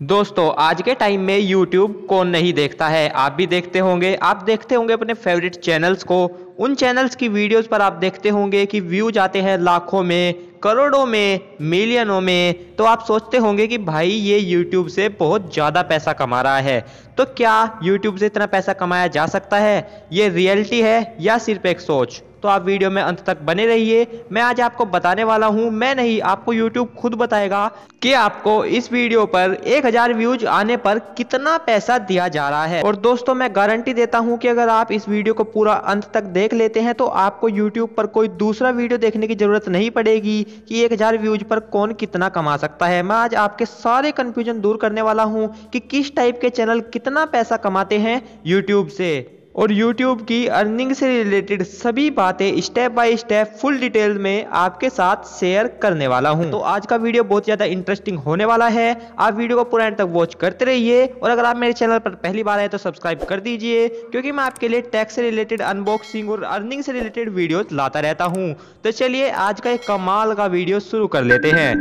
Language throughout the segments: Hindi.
दोस्तों, आज के टाइम में YouTube कौन नहीं देखता है? आप भी देखते होंगे। आप देखते होंगे अपने फेवरेट चैनल्स को। उन चैनल्स की वीडियोस पर आप देखते होंगे कि व्यूज़ आते हैं लाखों में, करोड़ों में मिलियनों में। तो आप सोचते होंगे कि भाई, ये YouTube से बहुत ज़्यादा पैसा कमा रहा है। तो क्या YouTube से इतना पैसा कमाया जा सकता है? ये रियलिटी है या सिर्फ़ एक सोच? तो आप वीडियो में अंत तक बने रहिए। मैं आज आपको बताने वाला हूँ, मैं नहीं, आपको यूट्यूब खुद बताएगा कि आपको इस वीडियो पर 1000 व्यूज़ आने पर कितना पैसा दिया जा रहा है। और दोस्तों, मैं गारंटी देता हूँ कि अगर आप इस वीडियो को पूरा अंत तक देख लेते हैं तो आपको यूट्यूब पर कोई दूसरा वीडियो देखने की ज़रूरत नहीं पड़ेगी कि एक हज़ार व्यूज़ पर कौन कितना कमा सकता है। मैं आज आपके सारे कंफ्यूजन दूर करने वाला हूँ कि किस टाइप के चैनल कितना पैसा कमाते हैं यूट्यूब से। और YouTube की अर्निंग से रिलेटेड सभी बातें step by step full detail में आपके साथ शेयर करने वाला हूँ। तो आज का वीडियो बहुत ज़्यादा इंटरेस्टिंग होने वाला है। आप वीडियो को पूरा एंड तक वॉच करते रहिए और अगर आप मेरे चैनल पर पहली बार आए तो सब्सक्राइब कर दीजिए, क्योंकि मैं आपके लिए टैक्स से रिलेटेड अनबॉक्सिंग और अर्निंग से रिलेटेड वीडियो लाता रहता हूँ। तो चलिए आज का एक कमाल का वीडियो शुरू कर लेते हैं।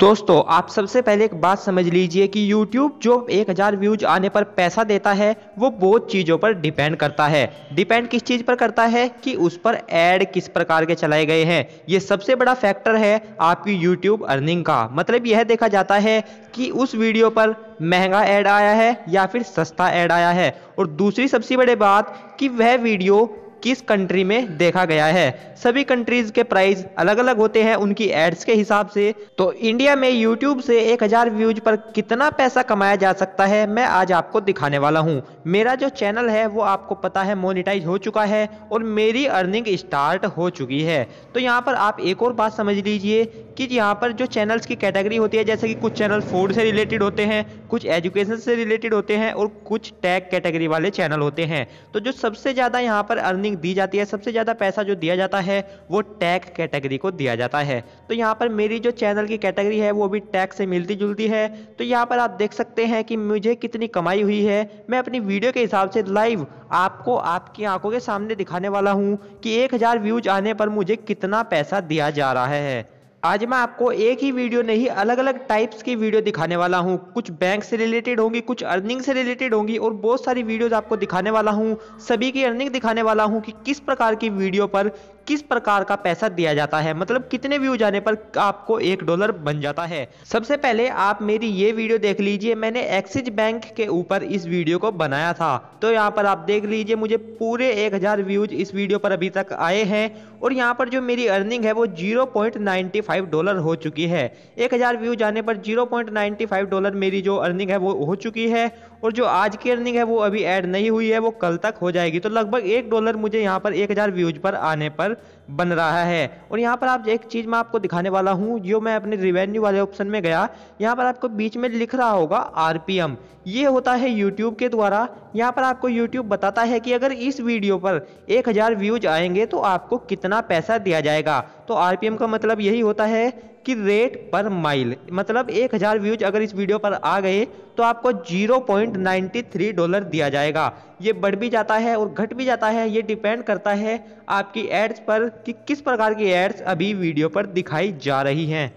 दोस्तों, आप सबसे पहले एक बात समझ लीजिए कि YouTube जो 1000 व्यूज़ आने पर पैसा देता है, वो बहुत चीज़ों पर डिपेंड करता है। डिपेंड किस चीज़ पर करता है कि उस पर ऐड किस प्रकार के चलाए गए हैं। ये सबसे बड़ा फैक्टर है आपकी YouTube अर्निंग का। मतलब यह देखा जाता है कि उस वीडियो पर महँगा ऐड आया है या फिर सस्ता ऐड आया है। और दूसरी सबसे बड़ी बात कि वह वीडियो किस कंट्री में देखा गया है? सभी कंट्रीज़ के प्राइस अलग अलग होते हैं, उनकी एड्स के हिसाब से। तो इंडिया में यूट्यूब से 1000 व्यूज़ पर कितना पैसा कमाया जा सकता है, मैं आज आपको दिखाने वाला हूँ। मेरा जो चैनल है, वो आपको पता है मोनिटाइज हो चुका है और मेरी अर्निंग स्टार्ट हो चुकी है। तो यहाँ पर आप एक और बात समझ लीजिए कि यहाँ पर जो चैनल्स की कैटेगरी होती है, जैसे कि कुछ चैनल फ़ूड से रिलेटेड होते हैं, कुछ एजुकेशन से रिलेटेड होते हैं और कुछ टैग कैटेगरी वाले चैनल होते हैं। तो जो सबसे ज़्यादा यहाँ पर अर्निंग अर्निंग दी जाती है, सबसे ज़्यादा पैसा जो दिया जाता है, वो टैग कैटेगरी को दिया जाता है। तो यहाँ पर मेरी जो चैनल की कैटेगरी है, वो भी टैग से मिलती जुलती है। तो यहाँ पर आप देख सकते हैं कि मुझे कितनी कमाई हुई है। मैं अपनी वीडियो के हिसाब से लाइव आपको आपकी आँखों के सामने दिखाने वाला हूँ कि एक हज़ार व्यूज़ आने पर मुझे कितना पैसा दिया जा रहा है। आज मैं आपको एक ही वीडियो नहीं अलग अलग टाइप्स की वीडियो दिखाने वाला हूँ। कुछ बैंक से रिलेटेड होंगी, कुछ अर्निंग से रिलेटेड होंगी और बहुत सारी वीडियोस आपको दिखाने वाला हूँ। सभी की अर्निंग दिखाने वाला हूँ कि किस प्रकार की वीडियो पर किस प्रकार का पैसा दिया जाता है? मतलब कितने व्यू जाने पर आपको एक डॉलर बन जाता है? सबसे पहले आप मेरी ये वीडियो देख लीजिए। मैंने एक्सिस बैंक के ऊपर इस वीडियो को बनाया था। तो यहाँ पर आप देख लीजिए, मुझे पूरे एक हज़ार व्यूज़ इस वीडियो पर अभी तक आए हैं। और यहाँ पर जो मेरी अर्निंग है, वो 0.95 डॉलर हो चुकी है। एक हज़ार व्यूज़ आने पर 0.95 डॉलर मेरी जो अर्निंग है, वो हो चुकी है। और जो आज की अर्निंग है वो अभी ऐड नहीं हुई है, वो कल तक हो जाएगी। तो लगभग एक डॉलर मुझे यहाँ पर एक हज़ार व्यूज़ पर आने पर बन रहा है। और यहाँ पर आप एक चीज़ मैं आपको दिखाने वाला हूँ, जो मैं अपने रिवेन्यू वाले ऑप्शन में गया। यहाँ पर आपको बीच में लिख रहा होगा आरपीएम ये होता है यूट्यूब के द्वारा। यहाँ पर आपको यूट्यूब बताता है कि अगर इस वीडियो पर एक हज़ार व्यूज़ आएँगे तो आपको कितना पैसा दिया जाएगा। तो आरपीएम का मतलब यही होता है कि रेट पर माइल मतलब एक हज़ार व्यूज़ अगर इस वीडियो पर आ गए तो आपको 0.93 डॉलर दिया जाएगा। ये बढ़ भी जाता है और घट भी जाता है, ये डिपेंड करता है आपकी एड्स पर कि किस प्रकार की एड्स अभी वीडियो पर दिखाई जा रही हैं।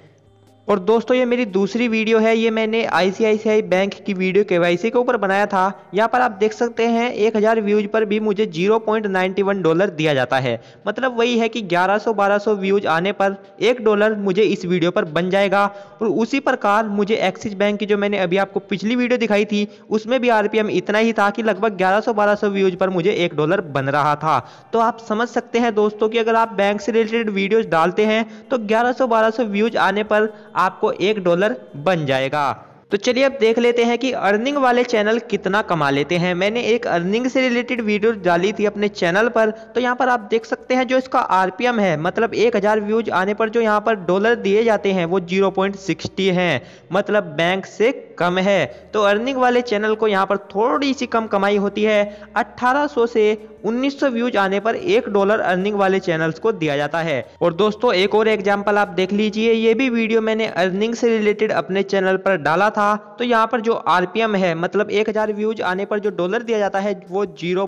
और दोस्तों, ये मेरी दूसरी वीडियो है। ये मैंने आईसीआईसीआई बैंक की वीडियो केवाईसी के ऊपर बनाया था। यहाँ पर आप देख सकते हैं 1000 व्यूज़ पर भी मुझे 0.91 डॉलर दिया जाता है। मतलब वही है कि 1100-1200 व्यूज़ आने पर एक डॉलर मुझे इस वीडियो पर बन जाएगा। और उसी प्रकार मुझे एक्सिस बैंक की जो मैंने अभी आपको पिछली वीडियो दिखाई थी, उसमें भी RPM इतना ही था कि लगभग ग्यारह सौ व्यूज़ पर मुझे एक डॉलर बन रहा था। तो आप समझ सकते हैं दोस्तों की अगर आप बैंक से रिलेटेड वीडियोज़ डालते हैं तो ग्यारह सौ व्यूज़ आने पर आपको एक डॉलर बन जाएगा। तो चलिए अब देख लेते हैं कि अर्निंग वाले चैनल कितना कमा लेते हैं। मैंने एक अर्निंग से रिलेटेड वीडियो डाली थी अपने चैनल पर। तो यहाँ पर आप देख सकते हैं जो इसका आरपीएम है मतलब 1000 व्यूज़ आने पर जो यहाँ पर डॉलर दिए जाते हैं, वो 0.60 हैं मतलब बैंक से कम है। तो अर्निंग वाले चैनल को यहाँ पर थोड़ी सी कम कमाई होती है। 1800 से 1900 व्यूज़ आने पर एक डॉलर अर्निंग वाले चैनल्स को दिया जाता है। और दोस्तों, एक और एग्ज़ाम्पल आप देख लीजिए। ये भी वीडियो मैंने अर्निंग से रिलेटेड अपने चैनल पर डाला था। तो यहाँ पर जो आरपीएम है मतलब एक व्यूज़ आने पर जो डॉलर दिया जाता है, वो ज़ीरो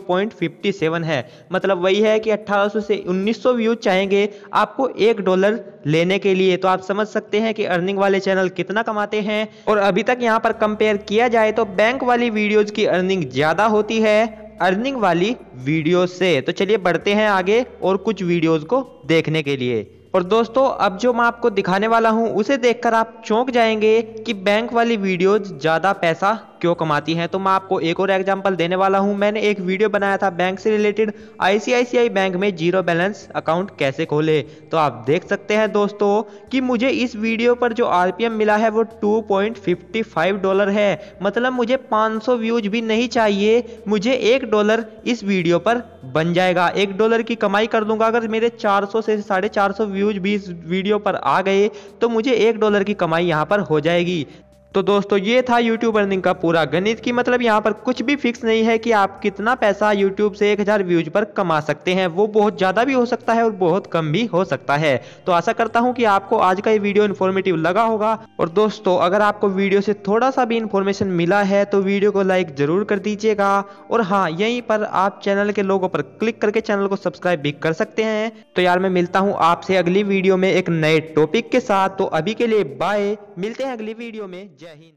है। मतलब वही है कि अठारह से उन्नीस सौ व्यूज़ चाहेंगे आपको एक डॉलर लेने के लिए। तो आप समझ सकते हैं कि अर्निंग वाले चैनल कितना कमाते हैं। और अभी तक यहाँ पर कंपेयर किया जाए तो बैंक वाली वीडियोज़ की अर्निंग ज़्यादा होती है। अर्निंग वाली वीडियो से। तो चलिए बढ़ते हैं आगे और कुछ वीडियोस को देखने के लिए। और दोस्तों, अब जो मैं आपको दिखाने वाला हूँ, उसे देखकर आप चौंक जाएँगे कि बैंक वाली वीडियोज़ ज़्यादा पैसा क्यों कमाती हैं? तो मैं आपको एक और एग्जांपल देने वाला हूँ। मैंने एक वीडियो बनाया था बैंक से रिलेटेड आईसीआईसीआई बैंक में ज़ीरो बैलेंस अकाउंट कैसे खोले? तो आप देख सकते हैं दोस्तों कि मुझे इस वीडियो पर जो आरपीएम मिला है वो 2.55 डॉलर है। मतलब मुझे 500 व्यूज़ भी नहीं चाहिए। मुझे एक डॉलर इस वीडियो पर बन जाएगा। एक डॉलर की कमाई कर दूँगा। अगर मेरे 400 से साढ़े चार व्यूज़ भी इस वीडियो पर आ गए तो मुझे एक डॉलर की कमाई यहाँ पर हो जाएगी। तो दोस्तों, ये था यूट्यूब अर्निंग का पूरा। गणित की मतलब यहाँ पर कुछ भी फिक्स नहीं है कि आप कितना पैसा यूट्यूब से एक हज़ार व्यूज़ पर कमा सकते हैं। वो बहुत ज़्यादा भी हो सकता है और बहुत कम भी हो सकता है। तो आशा करता हूँ कि आपको आज का ये वीडियो इन्फॉर्मेटिव लगा होगा। और दोस्तों, अगर आपको वीडियो से थोड़ा सा भी इन्फॉर्मेशन मिला है तो वीडियो को लाइक ज़रूर कर दीजिएगा। और हाँ यहीं पर आप चैनल के लोगों पर क्लिक करके चैनल को सब्सक्राइब भी कर सकते हैं। तो यार, मैं मिलता हूँ आपसे अगली वीडियो में एक नए टॉपिक के साथ। तो अभी के लिए बाय मिलते हैं अगली वीडियो में। जय हिंद